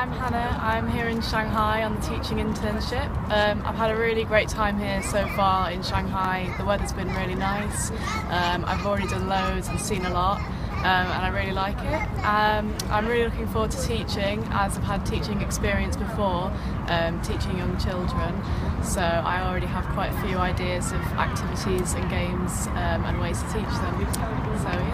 I'm Hannah. I'm here in Shanghai on the teaching internship. Um, I've had a really great time here so far in Shanghai. The weather's been really nice. Um, I've already done loads and seen a lot. Um, and I really like it. Um, I'm really looking forward to teaching as I've had teaching experience before, um, teaching young children. So I already have quite a few ideas of activities and games um, and ways to teach them. So.